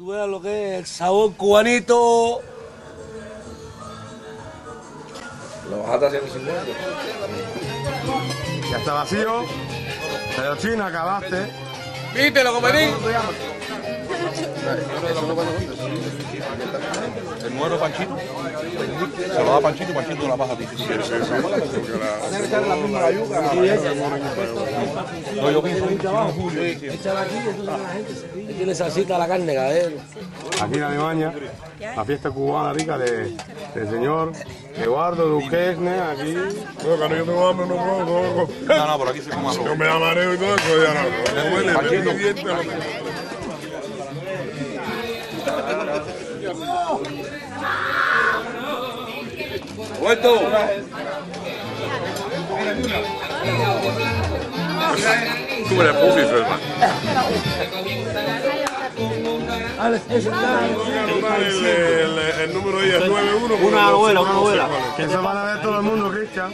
Tú veas lo que es el sabor cubanito. Lo bajaste haciendo 50. Ya está vacío. Pero China, acabaste. ¿Viste lo que pedí? El nuevo Panchito. Se lo da Panchito y Panchito la baja a ti. No, yo pienso Tiene salsita la carne, cadero. Aquí en Alemania, la fiesta cubana rica de, del señor Eduardo Duquesne, aquí. No, yo tengo hambre no como, no. No, no, por aquí se come Yo arroz. me da mareo y todo eso, ya no. Me duele, me divierte ¡Vuelto! Tú eres. El, el, el número de ella es 91. Una novela, una novela. Que se van a ver todo el mundo, Cristian.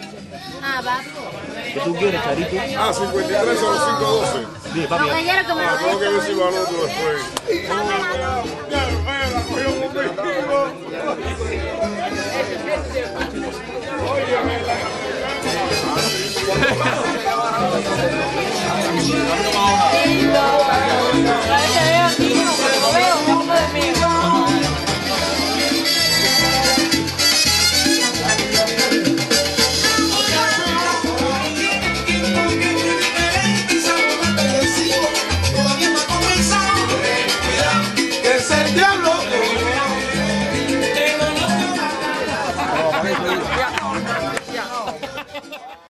Ah, va. Ah, 53 o 512. No, que quiero que me lo Tengo que ver des. si lo anoto después. 你们都包。